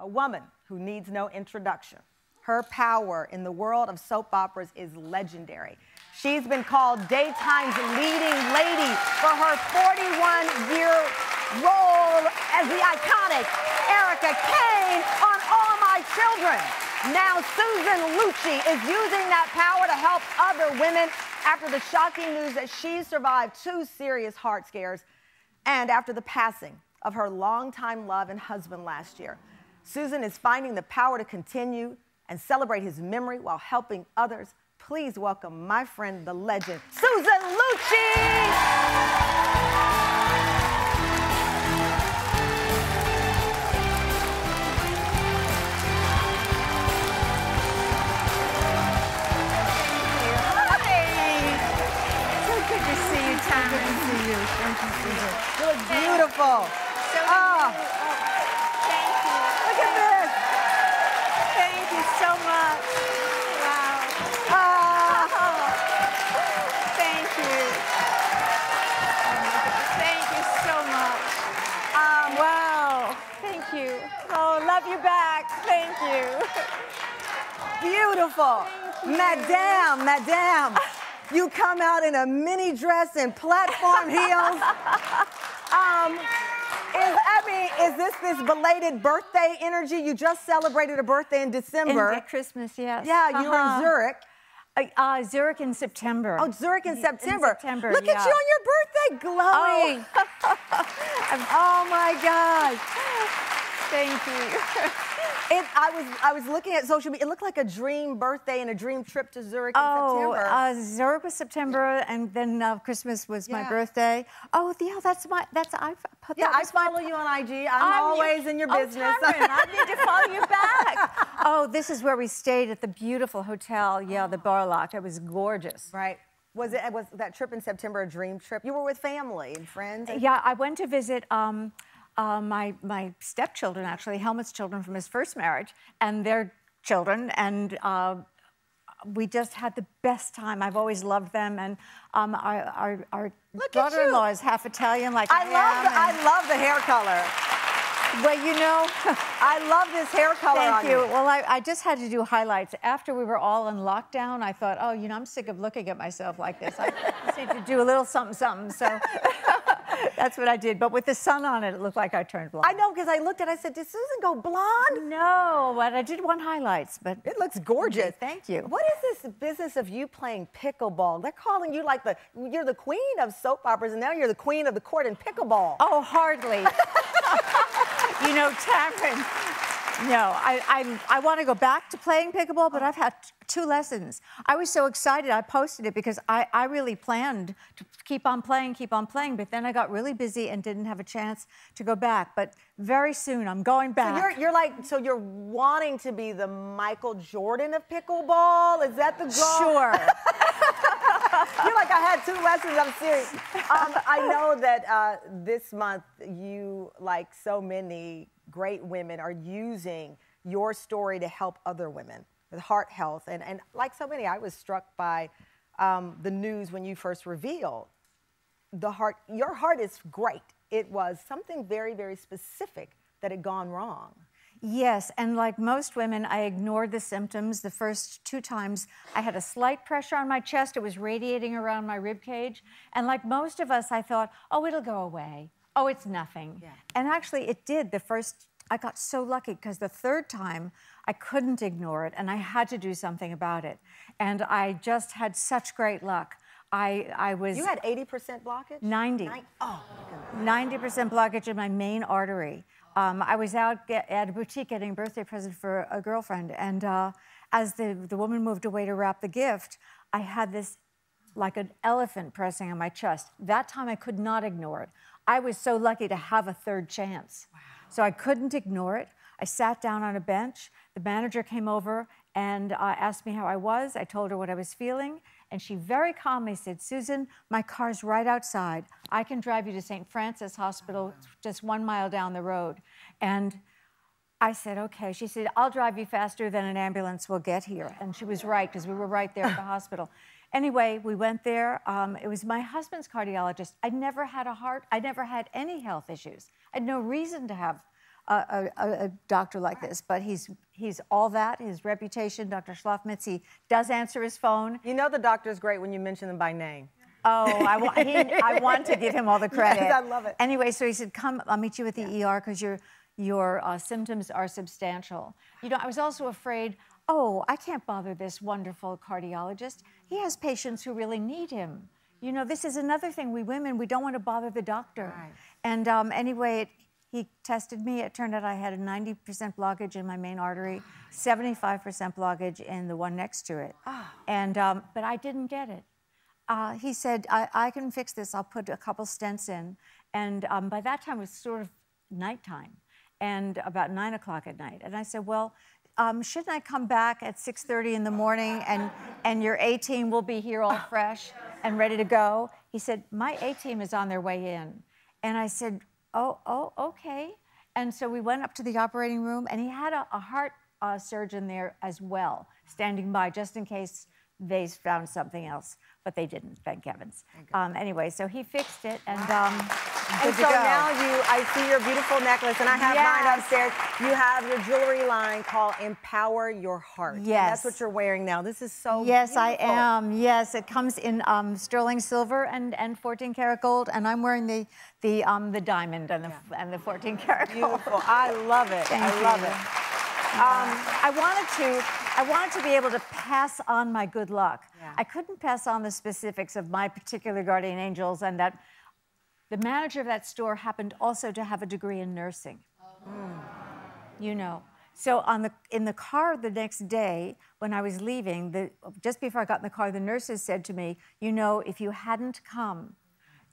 a woman who needs no introduction. Her power in the world of soap operas is legendary. She's been called Daytime's leading lady for her 41 year role as the iconic Erica Kane on All My Children. Now, Susan Lucci is using that power to help other women after the shocking news that she survived two serious heart scares and after the passing of her longtime love and husband last year. Susan is finding the power to continue and celebrate his memory while helping others. Please welcome my friend, the legend, Susan Lucci! Hi! Good to see you Tom. Good to see you. You look beautiful. So oh. Thank you. Look at this. Thank you so much. Wow. Oh. Thank you. Thank you so much. Um, wow. Thank you. Oh, love you back. Thank you. Beautiful. Thank you. Madame, Madame. You come out in a mini dress and platform heels. Um, is, I mean, is this this belated birthday energy? You just celebrated a birthday in December. In Christmas, yes. Yeah, you uh-huh. were in uh-huh. Zurich. Uh, uh, Zurich in September. Oh, Zurich in September. In September Look yeah. at you on your birthday, glowing. Oh, oh my gosh. Thank you. It, I was I was looking at social media. It looked like a dream birthday and a dream trip to Zurich in oh, September. Uh, Zurich was September, and then uh, Christmas was yeah. my birthday. Oh, yeah, that's my that's I put yeah. I follow you on IG. I'm, I'm always in your business. oh, business. I need to follow you back. oh, this is where we stayed at the beautiful hotel. Yeah, the Baur au Lac. It was gorgeous. Right. Was it was that trip in September a dream trip? You were with family and friends. Yeah, I went to visit. Um, uh, my, my stepchildren, actually, Helmut's children from his first marriage, and their children. And uh, we just had the best time. I've always loved them. And um, our, our, our daughter-in-law is half Italian, like I, I love. The, I love the hair color. Well, you know, I love this hair color Thank you. you. Well, I, I, just had to do highlights. After we were all in lockdown, I thought, oh, you know, I'm sick of looking at myself like this. I just need to do a little something, something. So that's what I did. But with the sun on it, it looked like I turned blonde. I know, because I looked at it, I said, did Susan go blonde? No, but I did one highlights. But It looks gorgeous. Thank you. What is this business of you playing pickleball? They're calling you like the, you're the queen of soap operas, and now you're the queen of the court in pickleball. Oh, hardly. you know, Tamron, no, I, I, I want to go back to playing pickleball, but I've had two lessons. I was so excited, I posted it because I, I really planned to keep on playing, keep on playing, but then I got really busy and didn't have a chance to go back. But very soon, I'm going back. So you're, you're like, so you're wanting to be the Michael Jordan of pickleball? Is that the goal? Sure. you're like, I had two lessons, I'm serious. Um, I know that uh, this month you, like so many great women are using your story to help other women with heart health. And, and like so many, I was struck by um, the news when you first revealed the heart. Your heart is great. It was something very, very specific that had gone wrong. Yes, and like most women, I ignored the symptoms. The first two times, I had a slight pressure on my chest. It was radiating around my rib cage. And like most of us, I thought, oh, it'll go away oh, it's nothing. Yeah. And actually, it did. The first, I got so lucky because the third time, I couldn't ignore it and I had to do something about it. And I just had such great luck. I, I was. You had 80% blockage? 90. Nine, oh, 90% blockage in my main artery. Um, I was out get, at a boutique getting a birthday present for a girlfriend, and uh, as the, the woman moved away to wrap the gift, I had this like an elephant pressing on my chest. That time I could not ignore it. I was so lucky to have a third chance. Wow. So I couldn't ignore it. I sat down on a bench. The manager came over and uh, asked me how I was. I told her what I was feeling. And she very calmly said, Susan, my car's right outside. I can drive you to St. Francis Hospital, just one mile down the road. And I said, okay. She said, I'll drive you faster than an ambulance will get here. And she was right, because we were right there at the hospital. Anyway, we went there. Um, it was my husband's cardiologist. I never had a heart, I never had any health issues. I had no reason to have a, a, a doctor like this, but he's he's all that. His reputation, Dr. Shlofmitz, he does answer his phone. You know the doctor's great when you mention them by name. Oh, I, wa- he, I want to give him all the credit. Yes, I love it. Anywai, so he said, "Come, I'll meet you at the ER because your your uh, symptoms are substantial." You know, I was also afraid. Oh, I can't bother this wonderful cardiologist. He has patients who really need him. You know, this is another thing. We women, we don't want to bother the doctor. Right. And um, anyway, it, he tested me. It turned out I had a 90% blockage in my main artery, 75% blockage in the one next to it. And um, but I didn't get it. Uh, he said, I, I can fix this. I'll put a couple stents in. And um, by that time, it was sort of nighttime and about nine o'clock at night. And I said, well, um, shouldn't I come back at 6.30 in the morning and, and your A team will be here all fresh and ready to go? He said, my A team is on their way in. And I said, oh, oh, okay. And so we went up to the operating room and he had a, a heart uh, surgeon there as well, standing by just in case they found something else, but they didn't, thank heavens. Um, anyway, so he fixed it, and um, And so now you, I see your beautiful necklace, and I have mine upstairs. You have your jewelry line called Empower Your Heart. And that's what you're wearing now. This is so Yes, I am. Yes, it comes in um, sterling silver and, and 14 karat gold, and I'm wearing the the um, the diamond and the and the 14 karat gold. Beautiful. I love it. Thank I love you. it. Um, I wanted to I wanted to be able to pass on my good luck. Yeah. I couldn't pass on the specifics of my particular guardian angels, and that the manager of that store happened also to have a degree in nursing. Oh. You know. So on the in the car the next day when I was leaving, the, just before I got in the car, the nurses said to me, "You know, if you hadn't come,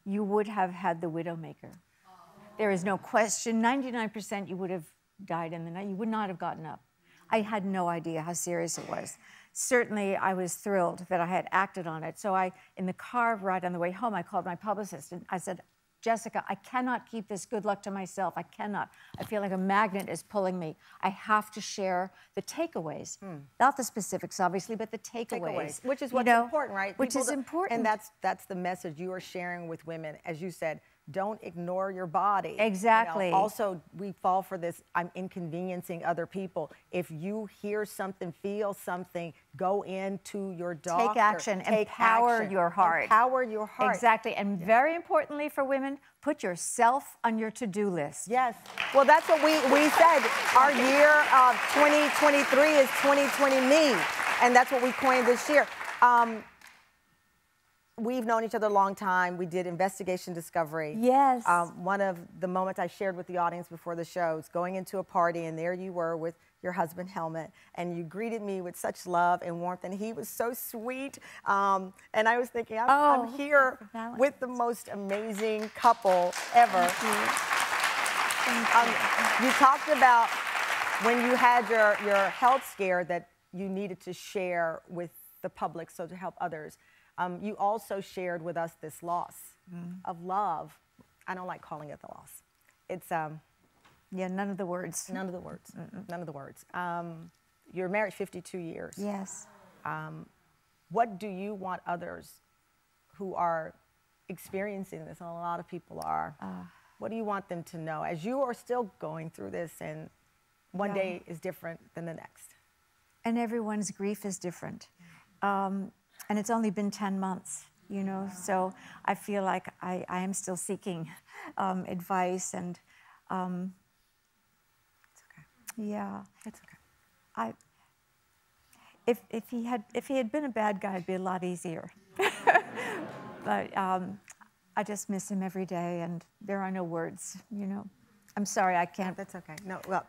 you would have had the widowmaker. Oh. There is no question. 99% you would have died in the night. You would not have gotten up. I had no idea how serious it was. Certainly, I was thrilled that I had acted on it. So I, in the car ride on the way home, I called my publicist and I said, Jessica, I cannot keep this good luck to myself. I cannot. I feel like a magnet is pulling me. I have to share the takeaways, hmm. not the specifics, obviously, but the takeaways. takeaways, which is you what's know, important, right? Which People is important. And that's that's the message you are sharing with women, as you said. Don't ignore your body. You know, Exactly. also, we fall for this. I'm inconveniencing other people. If you hear something, feel something, go into your doctor. Take action. Take Empower action. your heart. Empower your heart. Exactly. And very importantly for women, put yourself on your to do list. Yes. Well, that's what we, we said. Our year of 2023 is 2020 me. And that's what we coined this year. Um, we've known each other a long time. We did investigation discovery. Yes. Um, one of the moments I shared with the audience before the show is going into a party, and there you were with your husband, Helmut, and you greeted me with such love and warmth, and he was so sweet. Um, and I was thinking, I'm, I'm Oh, here with the most amazing couple ever. Um, you talked about when you had your, your health scare that you needed to share with the public so to help others. Um, you also shared with us this loss of love. I don't like calling it the loss. It's um, Yeah, none of the words. none of the words. None of the words. Um, you're married 52 years. Yes. What do you want others who are experiencing this, and a lot of people are, what do you want them to know as you are still going through this and one Yeah. day is different than the next? And everyone's grief is different. Um, and it's only been 10 months, you know, so I feel like I, I am still seeking um, advice and um, It's okay. yeah. It's okay. I, if, if, he had, if he had been a bad guy, it'd be a lot easier. but um, I just miss him every day, and there are no words, you know. I'm sorry, I can't. That's okay. No, well,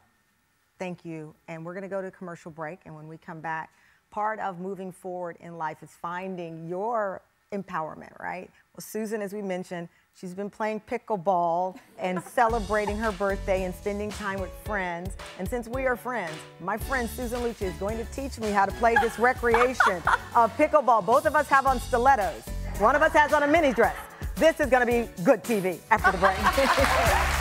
thank you. And we're going to go to a commercial break. And when we come back, part of moving forward in life is finding your empowerment, right? Well, Susan, as we mentioned, she's been playing pickleball and celebrating her birthday and spending time with friends. And since we are friends, my friend Susan Lucci is going to teach me how to play this recreation of pickleball. Both of us have on stilettos. One of us has on a mini dress. This is going to be good TV after the break.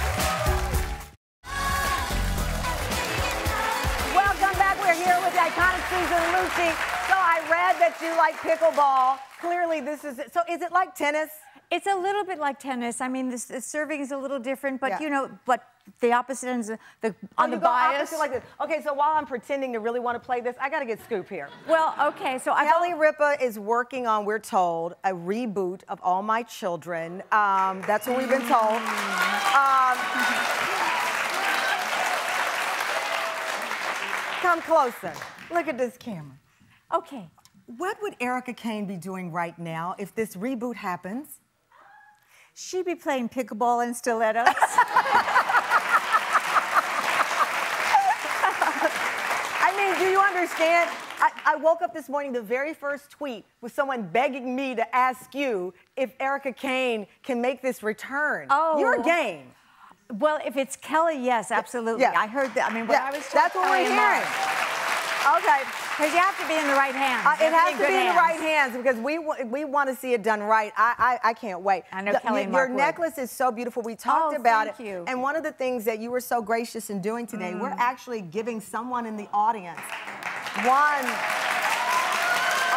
So I read that you like pickleball. Clearly, this is it. So is it like tennis? It's a little bit like tennis. I mean, the, the serving is a little different, but Yeah. you know, but the opposite ends, the So on the bias. like this. Okay, so while I'm pretending to really want to play this, I got to get Scoop here. well, okay, so I Kelly Ripa is working on, we're told, a reboot of All My Children. Um, that's what we've been told. Um, come closer. Look at this camera. okay. What would Erica Kane be doing right now if this reboot happens? She'd be playing pickleball in stilettos. I mean, do you understand? I, I woke up this morning, the very first tweet was someone begging me to ask you if Erica Kane can make this return. Oh. You're game. well, if it's Kelly, yes, absolutely. Yeah. I heard that. I mean, when Yeah, I was that's what we're hearing. Okay. Because you have to be in the right hands. Uh, it has to be in the right hands because we we want to see it done right. I I, I can't wait. I know The- Kelly your, your necklace is so beautiful. We talked Oh, about thank it. you. And one of the things that you were so gracious in doing today, we're Mm. actually giving someone in the audience one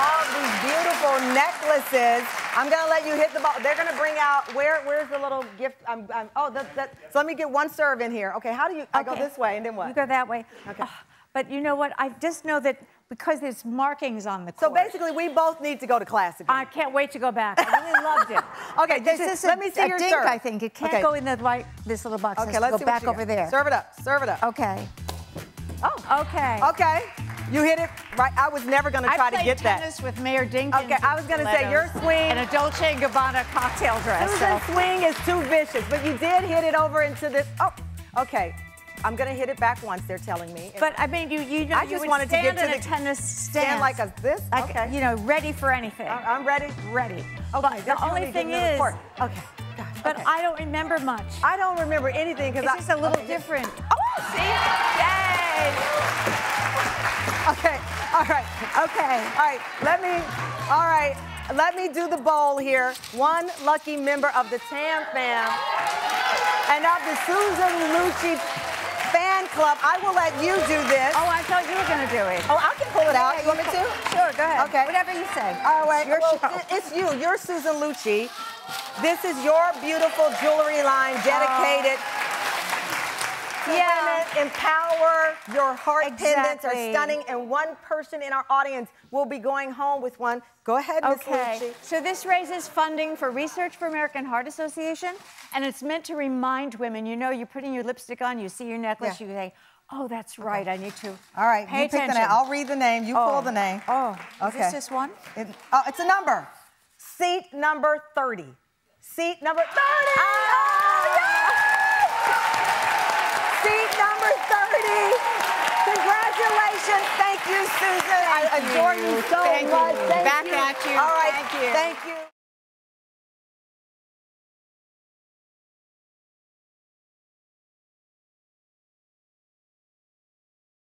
of these beautiful necklaces. I'm gonna let you hit the ball. They're gonna bring out where where's the little gift? I'm, I'm, oh, that, that, so let me get one serve in here. Okay, how do you? I go this way and then what? You go that way. Okay. Ah, but you know what? I just know that because there's markings on the court. so basically, we both need to go to class again. I can't wait to go back. I really loved it. Okay, this this is- let a- me see a your dink, serve. I think it can't Okay. go in the right this little box. Okay, let's go back over got. there. Serve it up. Serve it up. Okay. Oh. Okay. Okay. You hit it right. I was never going to try to get that. I tennis with Mayor Dinkins. Okay, I was gonna say, your swing- and a Dolce and Gabbana cocktail dress. Susan's so- swing is too vicious, but you did hit it over into this. Oh, okay. I'm going to hit it back once, they're telling me. But I mean, you you know, I you just wanted to get to in a the- tennis stand, stand like a this? like, Okay. you know, ready for anything. I- I'm ready. ready. Okay, the only thing the is. Okay. Gosh, but okay. I don't remember much. I don't remember anything because It's I. just a little okay, different. Oh, See? Yay! Okay. All right. Okay. All right, let me, all right, let me do the bowl here. One lucky member of the Tam fam and of the Susan Lucci club. I will let you do this. Oh, I thought you were going to do it. Oh, I can pull it out. Yeah, you want me to? Sure, go ahead. Okay. Whatever you say. All right, Your well, it's you. You're Susan Lucci. This is your beautiful jewelry line dedicated to Yeah. women. Empower. Your heart pendants are stunning, and one person in our audience will be going home with one. Go ahead, Miss Okay, Lucci. so this raises funding for Research for American Heart Association, and it's meant to remind women. You know, you're putting your lipstick on, you see your necklace, Yeah. you say, "Oh, that's right. I need to." All right, pay you pick the attention. name. I'll read the name. You Oh. pull the name. Oh, is okay. this this one? It- oh, it's a number. Seat number 30. Seat number 30. Ah! Seat number 30. Thank you, Susan. I adore you. you so Thank you. much. Thank Back you. at you. All right. Thank you. Thank you.